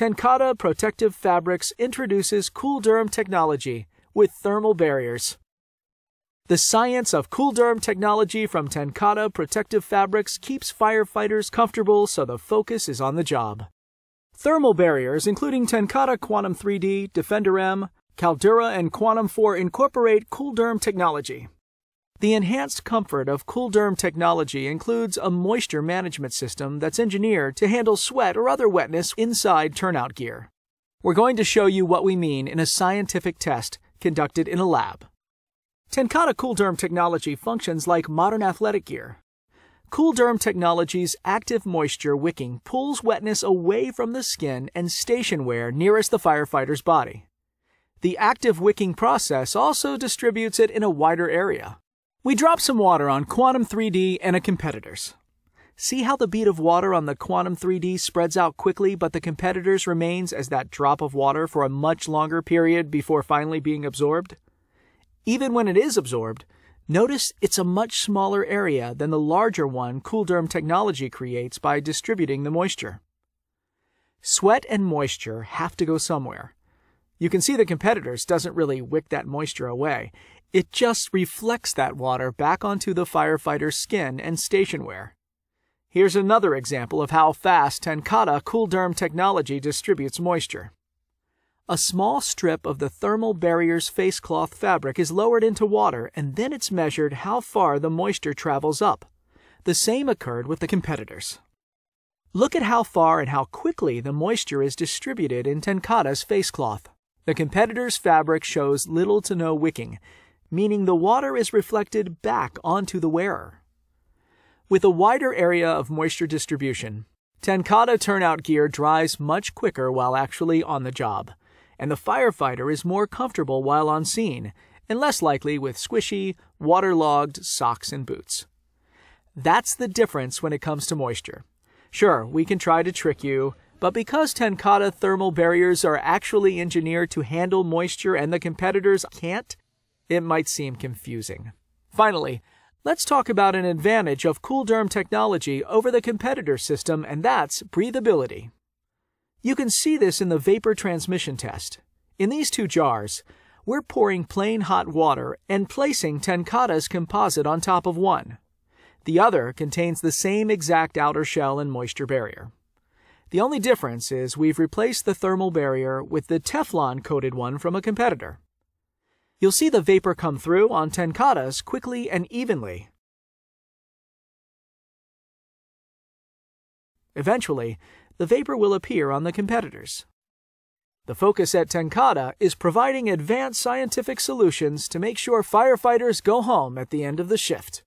TenCate Protective Fabrics introduces Coolderm technology with thermal barriers. The science of Coolderm technology from TenCate Protective Fabrics keeps firefighters comfortable so the focus is on the job. Thermal barriers, including TenCate Quantum 3D, Defender M, Caldura, and Quantum 4, incorporate Coolderm technology. The enhanced comfort of Coolderm technology includes a moisture management system that's engineered to handle sweat or other wetness inside turnout gear. We're going to show you what we mean in a scientific test conducted in a lab. TenCate Coolderm technology functions like modern athletic gear. Coolderm technology's active moisture wicking pulls wetness away from the skin and station wear nearest the firefighter's body. The active wicking process also distributes it in a wider area. We drop some water on Quantum 3D and a competitor's. See how the bead of water on the Quantum 3D spreads out quickly, but the competitor's remains as that drop of water for a much longer period before finally being absorbed? Even when it is absorbed, notice it's a much smaller area than the larger one Coolderm technology creates by distributing the moisture. Sweat and moisture have to go somewhere. You can see the competitors doesn't really wick that moisture away. It just reflects that water back onto the firefighter's skin and station wear. Here's another example of how fast TenCate Coolderm technology distributes moisture. A small strip of the thermal barrier's face cloth fabric is lowered into water and then it's measured how far the moisture travels up. The same occurred with the competitors. Look at how far and how quickly the moisture is distributed in TenCate's face cloth. The competitor's fabric shows little to no wicking, meaning the water is reflected back onto the wearer. With a wider area of moisture distribution, TenCate turnout gear dries much quicker while actually on the job, and the firefighter is more comfortable while on scene and less likely with squishy, waterlogged socks and boots. That's the difference when it comes to moisture. Sure, we can try to trick you, but because TenCate thermal barriers are actually engineered to handle moisture and the competitors can't, it might seem confusing. Finally, let's talk about an advantage of Coolderm technology over the competitor system, and that's breathability. You can see this in the vapor transmission test. In these two jars, we're pouring plain hot water and placing TenCate's composite on top of one. The other contains the same exact outer shell and moisture barrier. The only difference is we've replaced the thermal barrier with the Teflon coated one from a competitor. You'll see the vapor come through on TenCate's quickly and evenly. Eventually, the vapor will appear on the competitors. The focus at TenCate is providing advanced scientific solutions to make sure firefighters go home at the end of the shift.